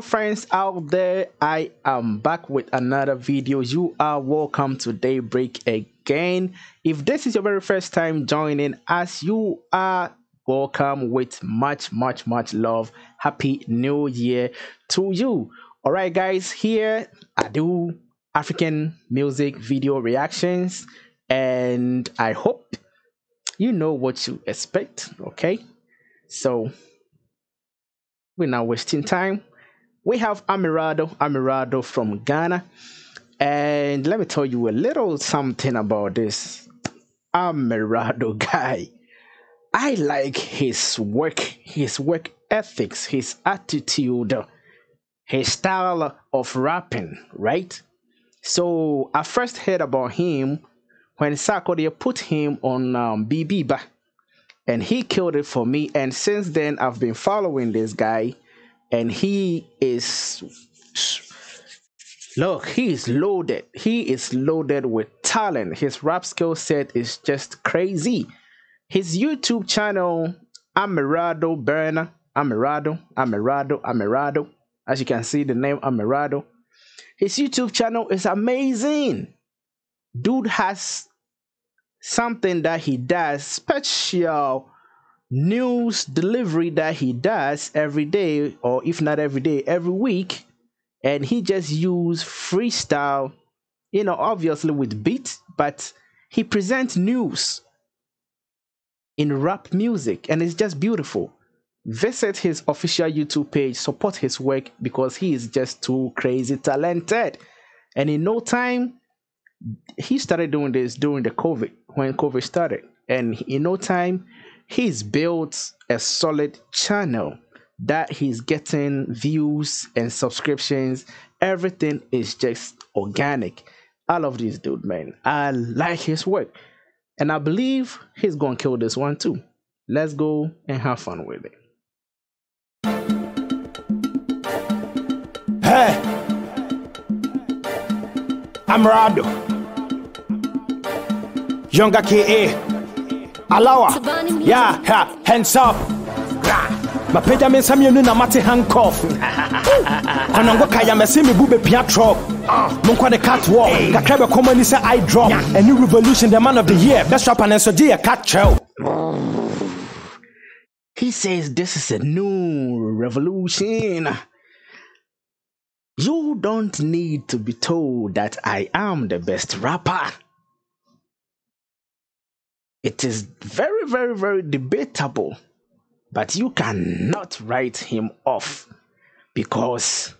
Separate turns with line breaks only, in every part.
friends out there i am back with another video. You are welcome to daybreak again. If this is your very first time joining us you are welcome with much much much love. Happy new year to you. All right guys here i do african music video reactions and i hope you know what you expect okay? So we're not wasting time we have Amerado, Amerado from Ghana. And let me tell you a little something about this Amerado guy. I like his work, his work ethics, his attitude, his style of rapping, right? So I first heard about him when Sarkodie put him on um, BB and he killed it for me. And since then, I've been following this guy and he is look he is loaded. He is loaded with talent. His rap skill set is just crazy. His youtube channel amerado berna amerado amerado amerado. As you can see the name amerado. His youtube channel is amazing. Dude has something that he does special news delivery that he does every day, or if not every day, every week, and he just use freestyle, you know, obviously with beat, but he presents news in rap music, and it's just beautiful. Visit his official YouTube page, support his work because he is just too crazy talented. And in no time, he started doing this during the COVID when COVID started, and in no time, he's built a solid channel that he's getting views and subscriptions. Everything is just organic. I love this dude, man. I like his work. And I believe he's going to kill this one too. Let's go and have fun with it.
Hey, I'm Rado. Younger KA. Alawa. Yeah, yeah, hands up. mapagya me nsa mmienu na mate handcuff anango kaya mɛse me bu bɛpia trɔp monkɔ ne cat walk kakra bɛkɔmɔ ani sɛ i drop a new revolution the man of the year best rapper ne nso gye yɛ cat kyɛw
He says this is a new revolution. You don't need to be told that I am the best rapper. It is very, very, very debatable, but you cannot write him off because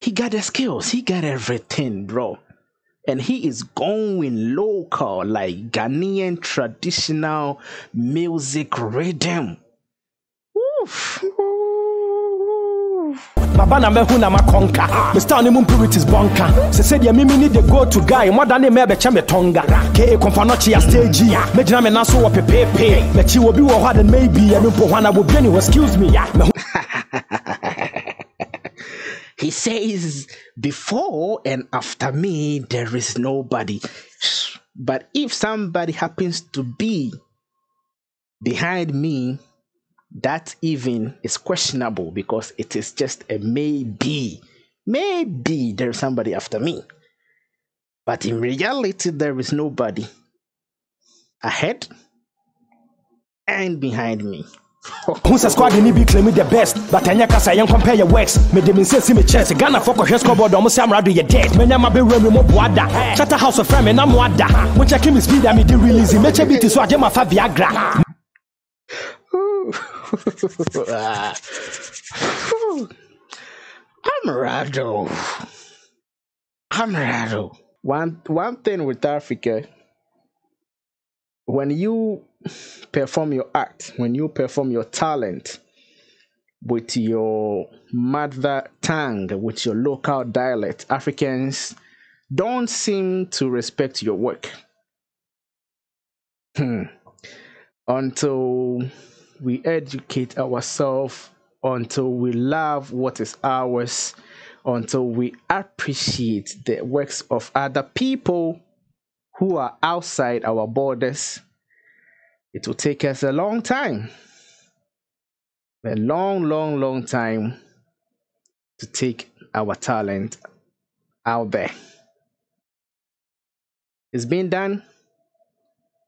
he got the skills, he got everything, bro. And he is going local, like Ghanaian traditional music rhythm. Oof.
Baba na mɛhu na makɔnka mr ne mu impurities bɔnka sɛ sɛdeɛ mimi ne the go to guy. Mmɔda ne mɛ bɛkyɛ me tɔnga ke kɔmfa no kyea stage mɛgyina me nan so wɔ pepeepe makyi obi wɔ hɔ ade maybe. Ɛno mpo hɔ ana bobia ne hɔ excuse me
He says, Before and after me, there is nobody. But if somebody happens to be behind me, that even is questionable because it is just a maybe. Maybe there's somebody after me. But in reality, there is nobody ahead and behind me.
hu sɛ squad ni bi claim the best? But ɛnyɛ kasa yɛn compare your works. Me nsa si me chest. Ghana fɔ kɔhwɛ scoreboard. Ɔmo sɛ amrado yɛ dead. Mɛnya ma bɛwura me mo boa da chata house of frame na mo ada mo check me speed a me de release mɛkyɛ bi te so agye ma fa viagra
Amerado. Amerado. One one thing with Africa, when you perform your act, when you perform your talent with your mother tongue, with your local dialect, Africans don't seem to respect your work. Hmm. Until we educate ourselves until we love what is ours, until we appreciate the works of other people who are outside our borders. It will take us a long time. A long, long, long time to take our talent out there. It's being done,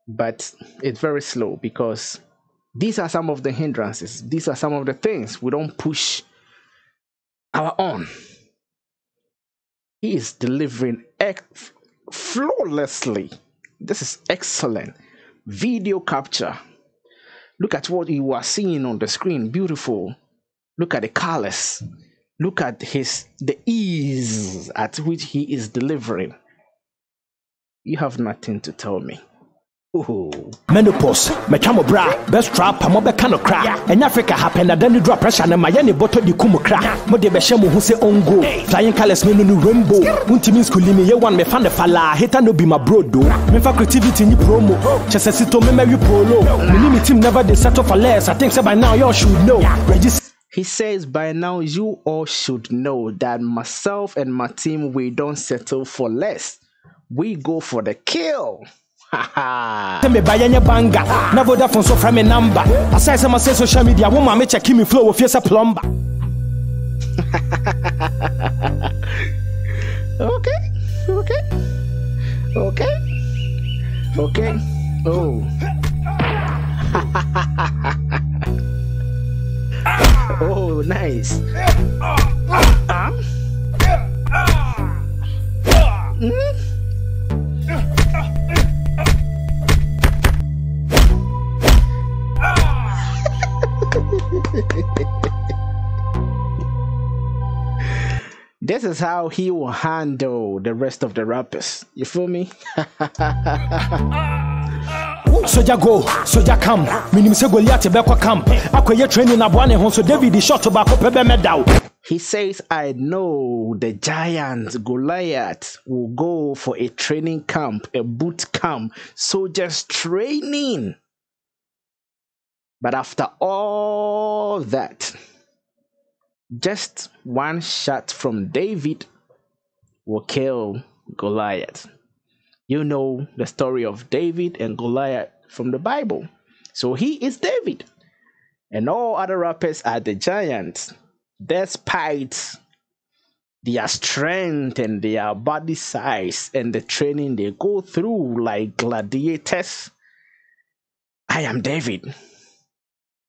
but it's very slow because these are some of the hindrances. These are some of the things we don't push our own. He is delivering ex- flawlessly. This is excellent. Video capture. Look at what you are seeing on the screen. Beautiful. Look at the colors. Look at his the ease at which he is delivering. You have nothing to tell me.
Menopause mɛtwa mo bra best trap mo bɛka no kra. Ɛnyɛ africa ha pɛnada ne dura pressure ne ma yɛ ne bɔtɔ de ku mo kra mode bɛhyɛ mo ho sɛ ongo flying colors me no no rainbow. Wontimi skuli me yɛ one mefa ne falaa heta no be my bro do. Memfa creativity ni promo. Oh. Kyɛ sɛ sito memɛwi polo. Mene me team never dey settle for less. I think sɛ by now y'all should know. Regis
He says, by now you all should know that myself and my team, we don't settle for less. We go for the kill.
sɛ meba yɛnyɛ banga na vodafone so frɛ me number aside sɛ masɛ social media wo ma me kyɛke me flow wɔ fie sɛ plumber
okay, okay, okay, okay. Oh. oh, nice. Is how he will handle the rest of the rappers. You feel me?
soja go soja come menim sɛ goliat bɛkɔ camp akɔyɛ training aboa ne ho so david shot baako pɛ bɛmɛdaw
He says, I know the giant Goliath will go for a training camp, a boot camp, soldiers training. But after all that, just one shot from David will kill Goliath. You know the story of David and Goliath from the Bible. So he is David. And all other rappers are the giants despite their strength and their body size and the training they go through like gladiators, I am David.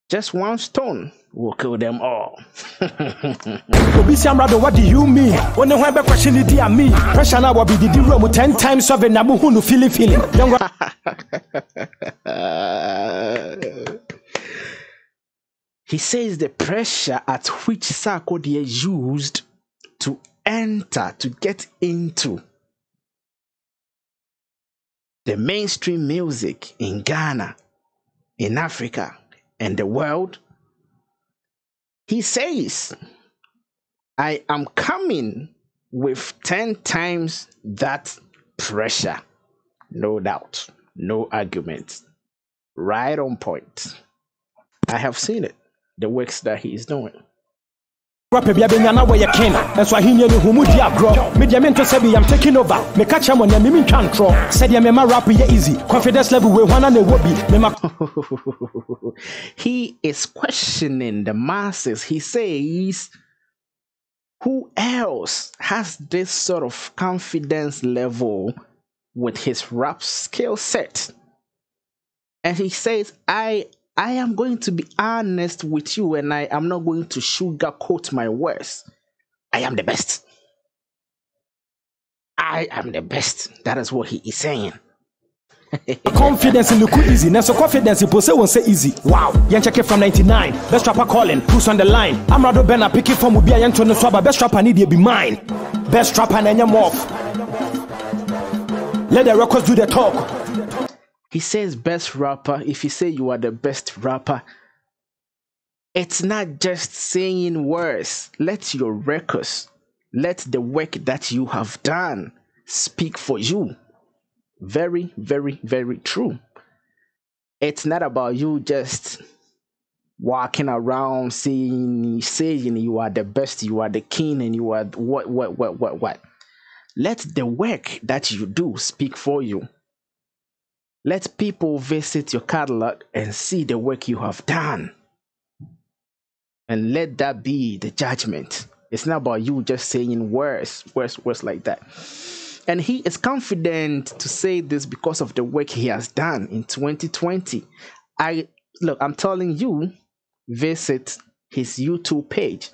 Just one stone will kill them all.
obi si amrado what do you mean? Ne ho ɛbɛkɔhye ne di a me pressure no a wɔbedidi wura mu 10 times seven na mohu no feeling feeling
he says the pressure at which Sarkodie used to enter, to get into the mainstream music in Ghana, in Africa, and the world, he says, I am coming with 10 times that pressure. No doubt, no argument. Right on point. I have seen it, the works that he is doing.
Rapper bia bɛnya na wɔyɛ ken. Ɛnso ahenni no hu mu di agorɔ medeɛ mente sɛ taking over. Meka kyerɛ mɔ nea mementwa ntorɔ sɛdeɛ mema easy. Confidence level wei hwana na ɛwɔ bi mema
he is questioning the masses. He says, Who else has this sort of confidence level with his rap skill set? And he says, I I am going to be honest with you and I am not going to sugarcoat my words. I am the best. I am the best. That is what he is saying.
confidence in look easy. Nanso confidence po sɛ wɔn say easy. Wow. Yɛnkyɛke from 99 best rapper calling. Who's on the line? Amrado bɛna picking from obi a yɛnto no so aba best rapper ne deɛ be mine. Best rapper na ɛnyɛ mof let the records do the talk
He says best rapper. If you say you are the best rapper, it's not just saying words. Let your records, let the work that you have done speak for you. Very, very, very true. It's not about you just walking around saying saying you are the best, you are the king, and you are what what what what what. Let the work that you do speak for you. Let people visit your catalog and see the work you have done. And let that be the judgment It's not about you just saying words, words, words like that. And he is confident to say this because of the work he has done in 2020. I look, I'm telling you, visit his YouTube page,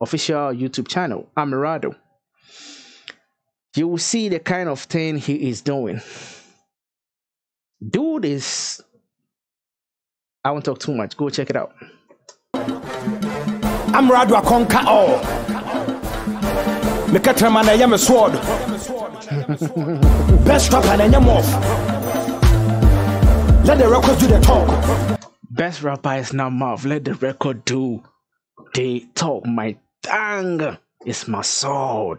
official YouTube channel, Amerado. You will see the kind of thing he is doing. Dude is I won't talk too much. Go check it out.
Amerado conquer all. Oh. Mekatraman I am a sword. Best rapper and I'm off. Let the record do the talk.
Best rapper is not mouth. Let the record do the talk. My tongue is my sword.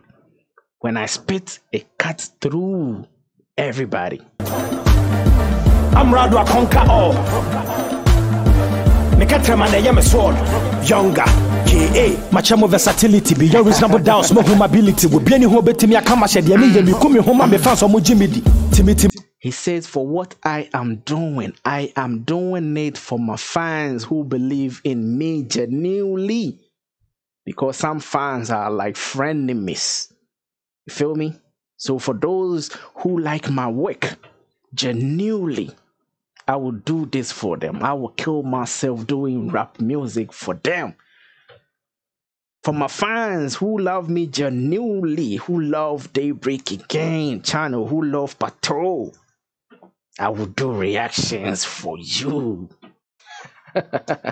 When I spit, it cuts through everybody.
Amerado I conquer all. Mekatraman I am a sword. Younger. aka makyɛ versatility bi yɛ reasonable doubts mo home ability wɔ bia ne ho bɛtumi aka ma hyɛ deɛ meyɛ meku me ho ma mefa sɛ ɔmogye me di timitimi
He says, For what I am doing, I am doing it for my fans who believe in me genuinely. Because some fans are like frenemies. You feel me? So for those who like my work genuinely, I will do this for them. I will kill myself doing rap music for them. For my fans who love me genuinely, who love Daybreak Again channel, who love Patrol, I will do reactions for you.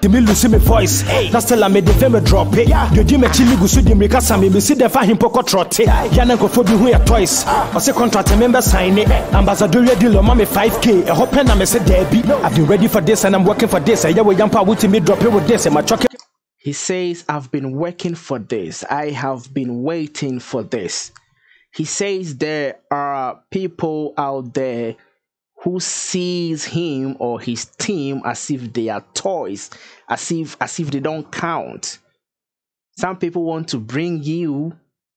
Me lose me voice. Na still ame de fame drop it. De di me chimi gu so di me kasa me me si de fa himpo ko trote ya na nkofo bi hu ya toys. Ah. Ɔse contract sign it. Ambassador ready lo ma me 5k ɛhɔ pɛ na me se dabi i've been ready for this and i'm working for this. Ɛyɛ wo yampa wuti me drop it with this.
He says, I've been working for this. I have been waiting for this. He says there are people out there who sees him or his team as if they are toys, as if as if they don't count. Some people want to bring you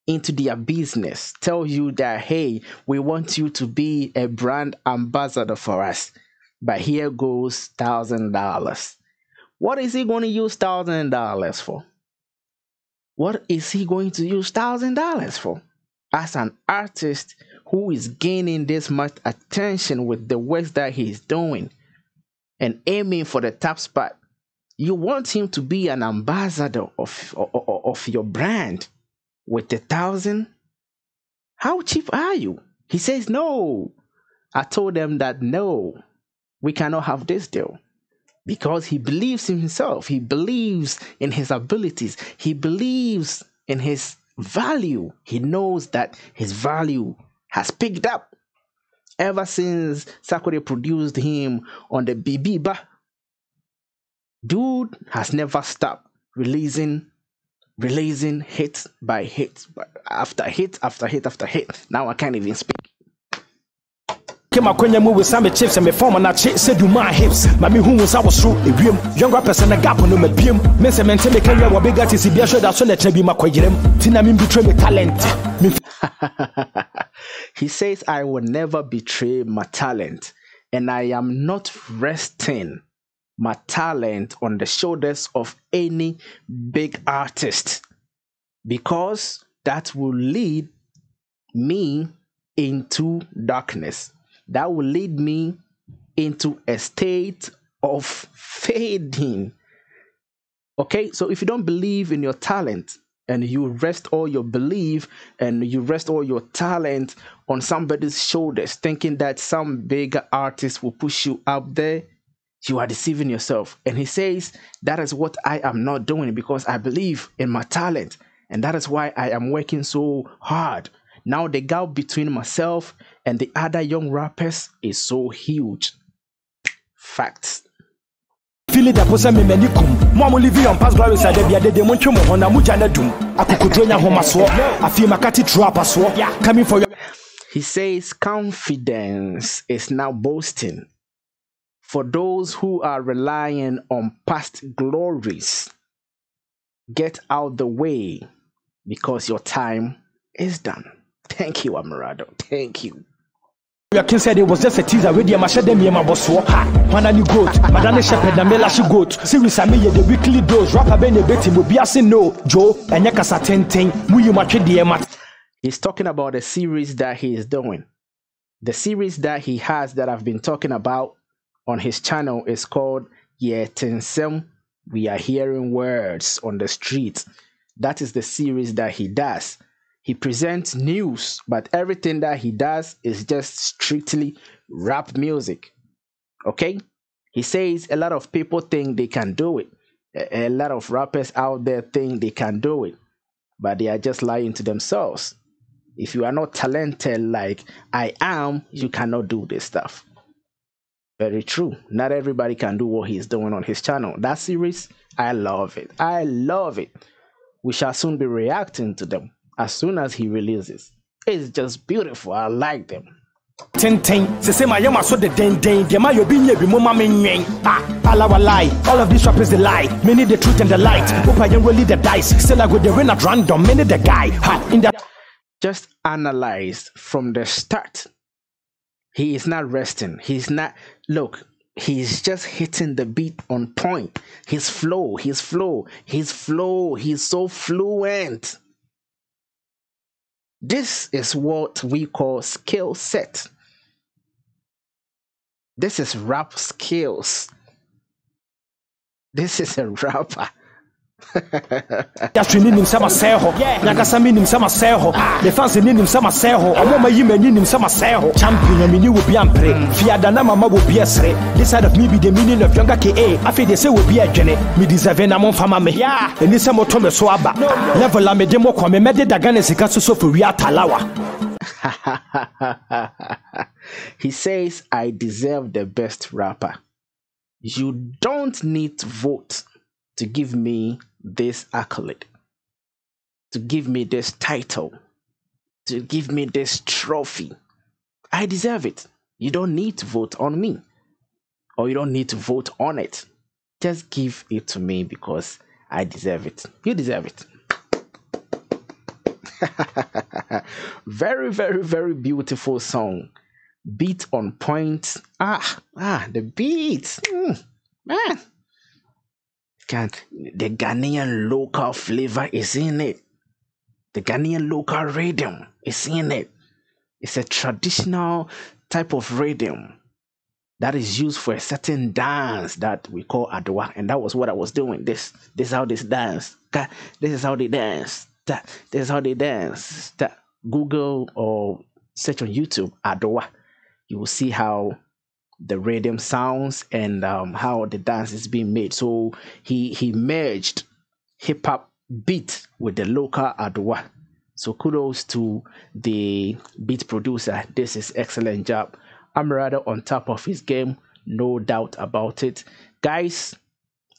into their business, tell you that hey, we want you to be a brand ambassador for us. But here goes thousand dollars. What is he going to use thousand dollars for? What is he going to use thousand dollars for? As an artist who is gaining this much attention with the work that he's doing and aiming for the top spot, you want him to be an ambassador of, of, of your brand with a thousand? How cheap are you? He says, No. I told them that no, we cannot have this deal because he believes in himself. He believes in his abilities. He believes in his value. He knows that his value has picked up ever since Sarkodie produced him on the Bibiba. Dude has never stopped releasing releasing hit by hit after hit after hit after hit. Now I can't even speak.
Mu with some chips and me form na che said you my hips. Hu was so ewiem. Younger person a gap no me biem. Me chebi makwagirem. Tina mi betray me talent.
He says I will never betray my talent and I am not resting my talent on the shoulders of any big artist because that will lead me into darkness that will lead me into a state of fading. Okay, so if you don't believe in your talent and you rest all your belief and you rest all your talent on somebody's shoulders, thinking that some bigger artist will push you up there, you are deceiving yourself. And he says, That is what I am not doing because I believe in my talent. And that is why I am working so hard. Now, the gap between myself and the other young rappers is so huge. Facts.
Feel it aposa me mani kum. Mo on past glory side bia de mo ntwe mo ho na mo gya na dum. Akokodro nya homa so. Afi makati trap so. Coming for your
He says confidence is now boasting. For those who are relying on past glories, get out the way because your time is done. Thank you, Amerado. Thank you.
Yakin said it was just a teaser with the Mashade Miyama Boswo. Ha, Manani goat, Madame Shepherd, Namela goat. Series I the weekly dose, rapper Bene Betty, Mubiasi no, Joe, and Yakasa Tenten, Muyu Machi
He's talking about the series that he is doing. The series that he has that I've been talking about on his channel is called Yetinsem. We are hearing words on the street. That is the series that he does. He presents news, but everything that he does is just strictly rap music. Okay? He says a lot of people think they can do it. A, lot of rappers out there think they can do it, but they are just lying to themselves. If you are not talented like I am, you cannot do this stuff. Very true. Not everybody can do what he's doing on his channel. That series, I love it. I love it. We shall soon be reacting to them as soon as he releases. It's just beautiful. I like them.
Tintin, se se my yama so the den den, the my obi be mama men Ah, lie, all of these rappers they lie. Many the truth and the light. Hope I really the dice. Still I go the win at random. Many the guy. Ha, in that.
Just analyzed from the start. He is not resting. He's not. Look, he's just hitting the beat on point. His flow, his flow, his flow. He's so fluent. This is what we call skill set. This is rap skills. This is a rapper.
Yɛahwɛ ne nim sɛ masɛe hɔ nakasa me nim sɛ masɛe hɔ mefanse ne nim sɛ masɛe hɔ ɔmo ma yi m'ani nim sɛ champion a meni wɔ bi ampere fiada na mama wɔ bi ɛsere this side of me be the meaning of younger ka afei deɛ sɛ wɔ bi adwene me deserve na momfa ma me. Ɛni sɛ moto me so aba level a mede mo kɔ me mɛde daga ne sika soso fo wia talawa.
He says i deserve the best rapper. You don't need to vote to give me this accolade, to give me this title, to give me this trophy. I deserve it. You don't need to vote on me, or you don't need to vote on it. Just give it to me because I deserve it. You deserve it. very, very, very beautiful song. Beat on point. Ah, ah, the beat. Mm, man, can the Ghanaian local flavor is in it. The Ghanaian local rhythm is in it. It's a traditional type of rhythm that is used for a certain dance that we call adwa, and that was what I was doing. This, this is how this dance. This is how they dance. That, this is how they dance. That Google or search on YouTube adwa. You will see how the rhythm sounds and um, how the dance is being made. So he he merged hip hop beat with the local adwa. So kudos to the beat producer. This is excellent job. Amerado on top of his game, no doubt about it. Guys,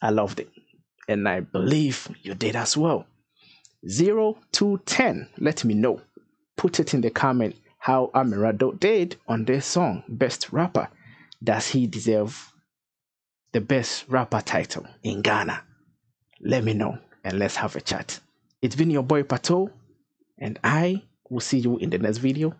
I loved it. And I believe you did as well. Zero to ten. Let me know. Put it in the comment how Amerado did on this song, Best Rapper does he deserve the best rapper title in Ghana? Let me know and let's have a chat. It's been your boy Pato, and I will see you in the next video.